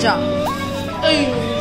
job. Hey.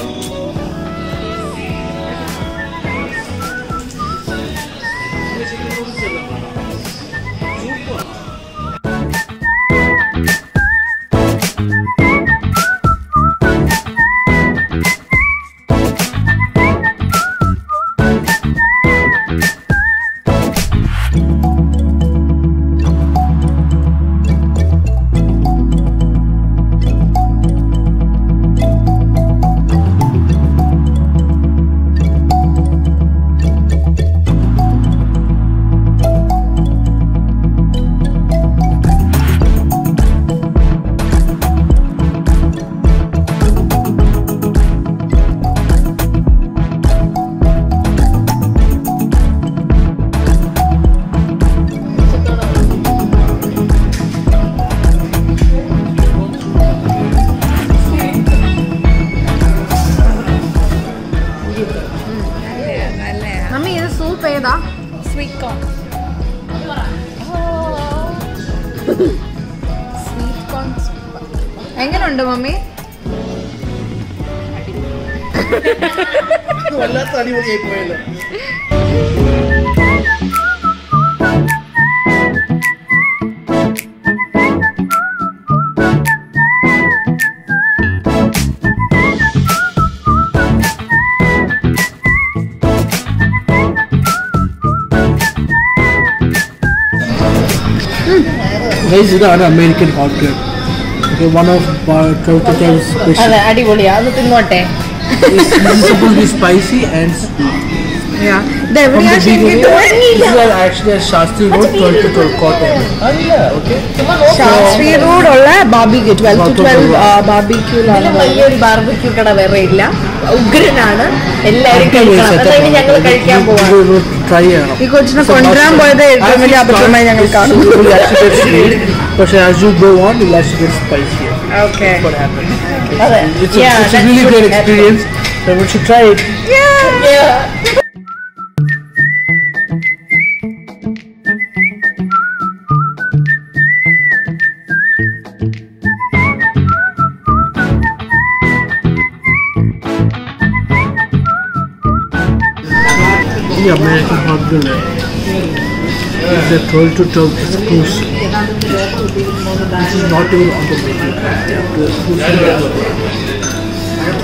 Sweet എങ്ങനെയുണ്ട് mummy വല്ലാത്ത അടിപൊളിയായി പോയല്ലോ. ഹേസിലാണ് American hot cake one of Kolkata's special. അതെ അടിപൊളിയാ. അത് തിന്നോട്ടെ. സ്പൈസി ആൻഡ് യാ ഇതെവിടെയാ ശരിക്കും actually Shastri road Kolkata Kottayam Shastri road ഉള്ള ബാർബിക്യൂ 12 ടു ട്വൽവ് ബാർബിക്യൂലാണ് വലിയൊരു ബാർബിക്യൂ കട വേറെ ഇല്ല. ഉഗ്രനാണ്. എല്ലാവരും കഴിക്കണം. ഞങ്ങൾ കഴിക്കാൻ പോവാ ഇത് try ചെയ്യണം. ഈ കൊച്ചിനെ കൊണ്ടുവരാൻ പോയത് ഏറ്റവും വലിയ അബദ്ധമായി ഞങ്ങൾ കാണും You will actually get sweet, but as you go on, you'll actually get spicier. Okay That's what happens. അതെ It's a, Yeah, it's a that's really what great happens. experience. So we should try it. Yeah. The Is a 12 to 12 exclusive. This is not even it.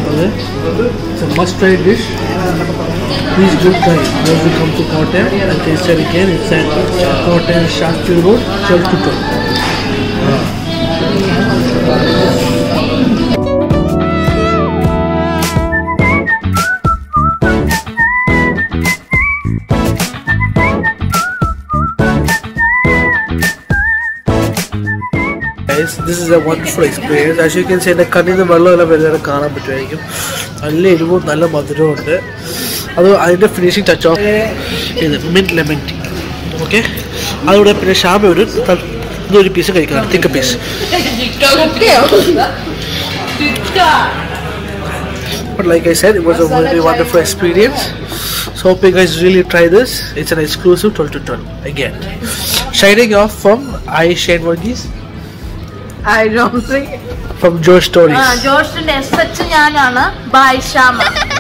Okay? It's a must try dish. Please do try. Once you come to Kottayam, like I said again, it's at Kottayam Shastri Road, 12 to 12. Guys, this is a wonderful experience. As you can see, എൻ്റെ കണ്ണിൽ നിന്ന് വെള്ളമെല്ലാം വരുന്നത് കാണാൻ പറ്റുമായിരിക്കും നല്ല എരിവും നല്ല മധുരവും ഉണ്ട് അത് അതിൻ്റെ ഫിനിഷിങ് ടച്ച് ഓഫ് ഇത് മിൻറ്റ് ലെമൺ ടീ ഓക്കെ അതുകൂടെ പിന്നെ ഷാമ ഒരു ത- ഇതൊരു പീസ് കഴിക്കണം tikka piece But like I said, it was a very wonderful experience. So hope you guys really try this. It's an exclusive 12 to 12 again. Shining off from I Shane Varghese I don't think. From Josh Stories. Ah, uh, Josh Stories. Such a Anna. Bye, Shama.